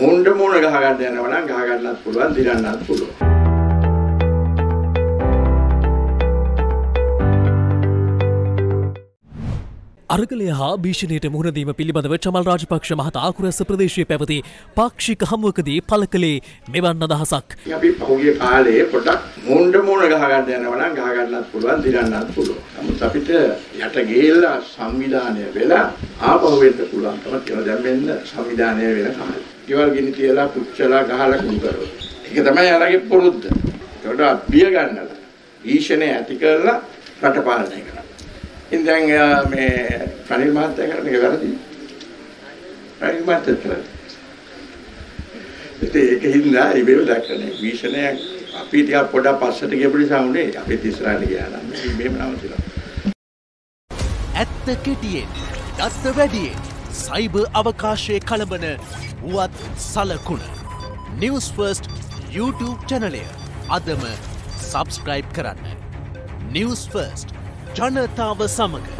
මුණ්ඩ මුණ ගහගන්න යනවා නම් ගහගන්නත් පුළුවන් දිරන්නත් පුළුවන්. අරගලය හා භීෂණයට මුහුණදීම පිළිබඳව චමල් රාජපක්ෂ මහතා ආකුරැස්ස ප්‍රදේශයේ පැවති පාක්ෂික හමුවකදී පළ කළේ මෙවන් අදහසක්. අපි පහුගිය කාලේ පොඩක් මුණ්ඩ මුණ ගහගන්න යනවා නම් ගහගන්නත් පුළුවන් දිරන්නත් පුළුවන්. නමුත් අපිට යට ගිහිල්ලා සංවිධානය වෙලා ආපහු වෙන්න පුළුවන්කම තියෙනවා. දැන් මෙන්න සංවිධානය වෙන කාලේ. ඊවල් ගිනි තියලා පුච්චලා ගහලා කුණු කරනවා. ඒක තමයි අරගේ පුරුද්ද. ඒකට බිය ගන්නලා ඊශනේ ඇති කරලා රට පාලනය කරනවා. ඉතින් දැන් එයා මේ රනිල් මහත්තයා කරන එක වැරදි. රනිල් මහත්තයා කරන්නේ. ඉතින් ඒකින්ද ඒ වේව දැක්කනේ විෂණයක් අපි ටිකක් පොඩක් පස්සට ගියපු නිසා උනේ අපි ඉස්සරහට ගියා නම් මෙහෙම නවතිනවා. ඇත්ත කෙටියෙන් දත්ත වැඩියෙන් සයිබ අවකාශය කළඹන වුවත් සලකුණ නිවස් ෆර්ස්ට් YouTube චැනලය අදම සබස්ක්‍රයිබ් කරන්න. නිවස් ෆර්ස්ට් ජනතාව සමඟ